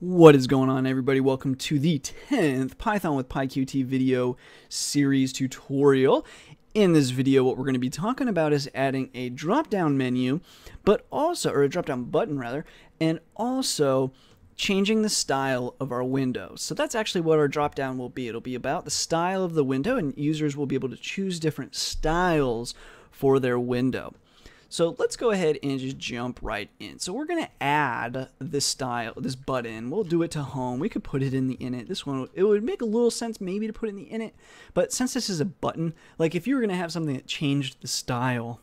What is going on everybody? Welcome to the 10th Python with PyQt video series tutorial. In this video what we're going to be talking about is adding a drop down menu, but also, or a drop down button rather, and also changing the style of our window. So that's actually what our drop down will be. It'll be about the style of the window and users will be able to choose different styles for their window. So let's go ahead and just jump right in. So we're going to add this style, this button. We'll do it to home. We could put it in the init. This one, it would make a little sense maybe to put it in the init. But since this is a button, like if you were going to have something that changed the style,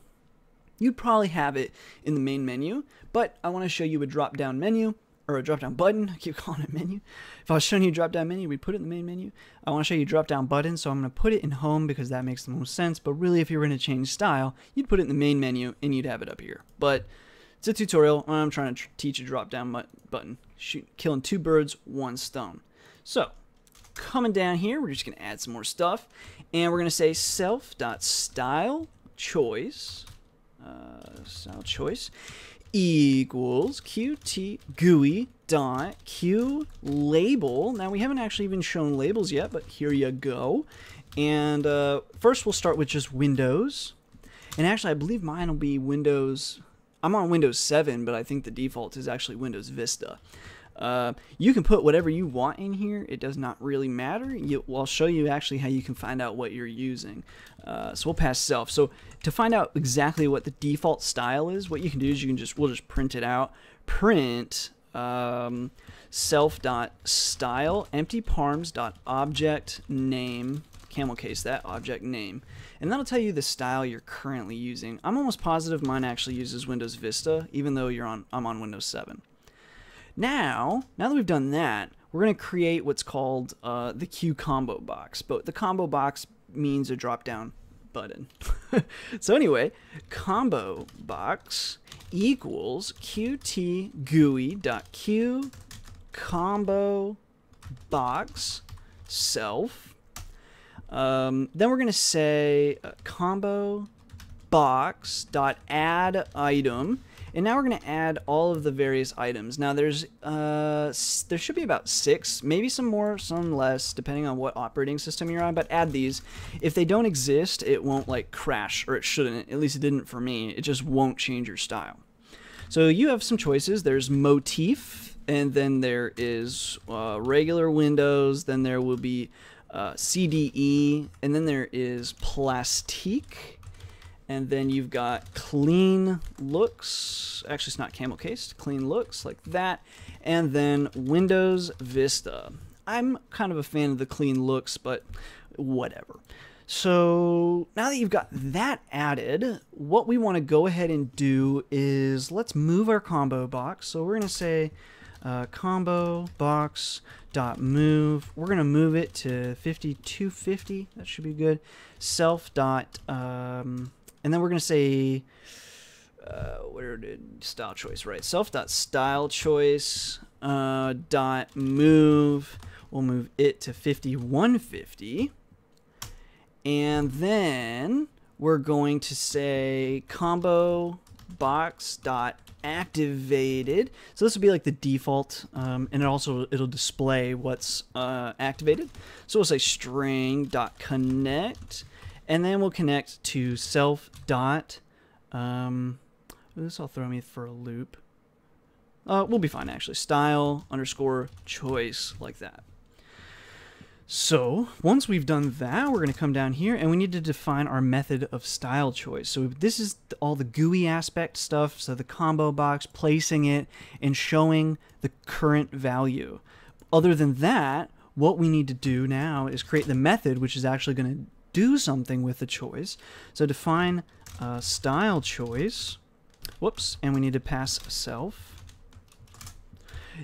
you'd probably have it in the main menu. But I want to show you a drop down menu or a drop down button. I keep calling it menu. If I was showing you drop down menu, we'd put it in the main menu. I want to show you drop down button, so I'm going to put it in home because that makes the most sense. But really, if you were going to change style, you'd put it in the main menu and you'd have it up here. But it's a tutorial. I'm trying to teach a drop down button. Shoot, killing two birds, one stone. So coming down here, we're just going to add some more stuff. And we're going to say self.style choice. Uh, style choice equals qt GUI dot q label. Now we haven't actually even shown labels yet, but here you go. And uh, first we'll start with just Windows. And actually I believe mine will be Windows, I'm on Windows 7, but I think the default is actually Windows Vista. Uh, you can put whatever you want in here. It does not really matter. You, I'll show you actually how you can find out what you're using. Uh, so we'll pass self. So to find out exactly what the default style is, what you can do is you can just we'll just print it out. Print um, self dot style empty parms dot object name camel case that object name and that'll tell you the style you're currently using. I'm almost positive mine actually uses Windows Vista even though you're on I'm on Windows 7. Now, now that we've done that, we're going to create what's called uh, the Q combo box. But the combo box means a drop down button. so anyway, combo box equals qt GUI.q combo box self. Um, then we're going to say uh, combo box dot add item and now we're going to add all of the various items. Now there's uh, there should be about six, maybe some more, some less, depending on what operating system you're on. But add these. If they don't exist, it won't like crash, or it shouldn't. At least it didn't for me. It just won't change your style. So you have some choices. There's motif, and then there is uh, regular windows. Then there will be uh, CDE, and then there is plastique and then you've got clean looks. Actually, it's not camel cased. Clean looks like that. And then Windows Vista. I'm kind of a fan of the clean looks, but whatever. So now that you've got that added, what we want to go ahead and do is let's move our combo box. So we're going to say uh, combo box dot move. We're going to move it to 5250. That should be good. Self dot um, and then we're going to say, uh, where did style choice, right? Self dot style choice uh, dot move. We'll move it to 5150. And then we're going to say combo box dot activated. So this will be like the default, um, and it also it'll display what's uh, activated. So we'll say string dot connect and then we'll connect to self dot. Um, this will throw me for a loop. Uh, we'll be fine actually. Style underscore choice like that. So once we've done that, we're going to come down here and we need to define our method of style choice. So this is all the GUI aspect stuff. So the combo box, placing it, and showing the current value. Other than that, what we need to do now is create the method, which is actually going to do something with the choice. So define uh, style choice. Whoops, and we need to pass self.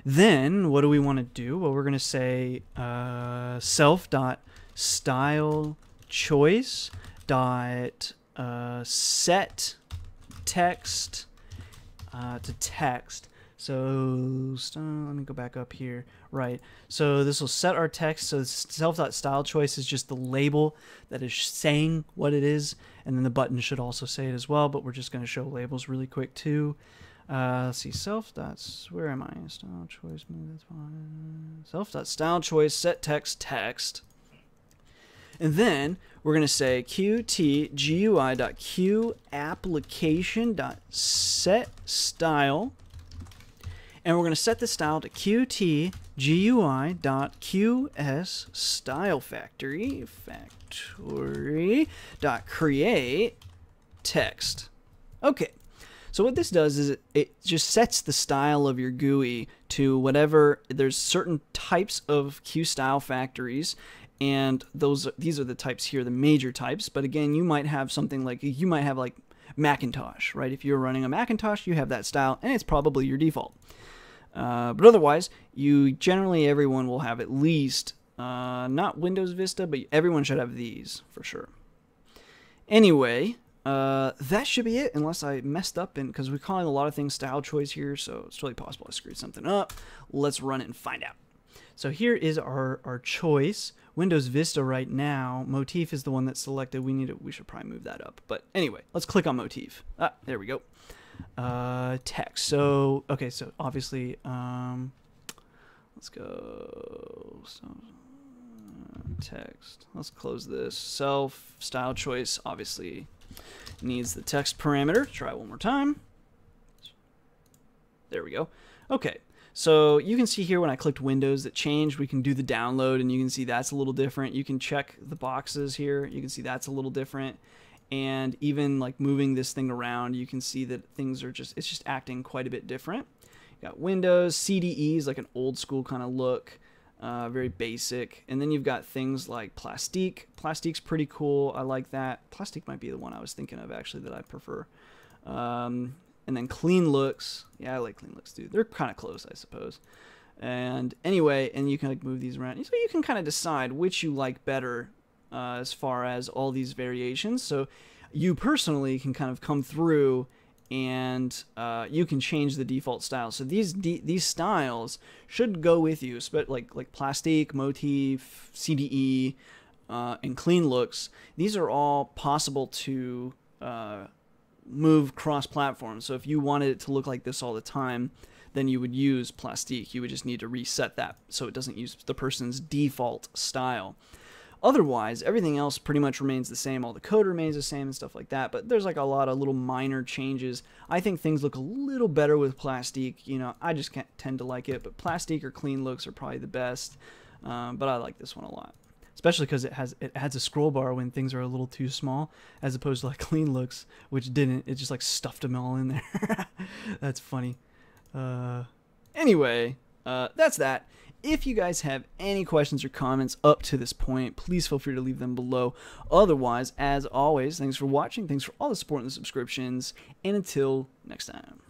Then what do we want to do? Well, we're going to say uh, self dot style choice dot uh, set text uh, to text so let me go back up here. Right. So this will set our text. So self.style choice is just the label that is saying what it is. And then the button should also say it as well. But we're just going to show labels really quick too. Uh, let's see, self dots. Where am I? Style choice. Move. That's fine. Self dot style choice. Set text text. And then we're going to say qt GUI dot q application dot set style. And we're going to set the style to qt GUI dot qs style factory factory dot create text. Okay. So what this does is it, it just sets the style of your GUI to whatever there's certain types of Q style factories and those these are the types here, the major types. But again, you might have something like you might have like Macintosh, right? If you're running a Macintosh, you have that style, and it's probably your default. Uh, but otherwise, you generally everyone will have at least uh, not Windows Vista, but everyone should have these for sure. Anyway, uh, that should be it, unless I messed up, and because we're calling a lot of things style choice here, so it's really possible I screwed something up. Let's run it and find out. So here is our, our choice. Windows Vista right now, Motif is the one that's selected. We need to, we should probably move that up. But anyway, let's click on Motif. Ah, there we go. Uh, text. So, okay, so obviously, um, let's go. So, uh, text. Let's close this. Self, style choice, obviously needs the text parameter. Try one more time. There we go. Okay, so you can see here when I clicked Windows that changed. We can do the download and you can see that's a little different. You can check the boxes here. You can see that's a little different. And even like moving this thing around, you can see that things are just, it's just acting quite a bit different. You got Windows, CDEs, like an old school kind of look. Uh, very basic. And then you've got things like Plastique. Plastique's pretty cool. I like that. Plastique might be the one I was thinking of actually that I prefer. Um, and then clean looks. Yeah, I like clean looks too. They're kind of close, I suppose. And anyway, and you can like move these around. So you can kind of decide which you like better uh, as far as all these variations. So you personally can kind of come through and uh, you can change the default style. So these these styles should go with you, but like like plastique, motif, CDE, uh, and clean looks. These are all possible to uh, move cross platform. So if you wanted it to look like this all the time, then you would use Plastique. You would just need to reset that so it doesn't use the person's default style. Otherwise, everything else pretty much remains the same. All the code remains the same and stuff like that. But there's like a lot of little minor changes. I think things look a little better with Plastique. You know, I just can't tend to like it. But Plastique or Clean looks are probably the best. Um, but I like this one a lot especially because it has it adds a scroll bar when things are a little too small, as opposed to like clean looks, which didn't. It just like stuffed them all in there. that's funny. Uh, anyway, uh, that's that. If you guys have any questions or comments up to this point, please feel free to leave them below. Otherwise, as always, thanks for watching. Thanks for all the support and the subscriptions. And until next time.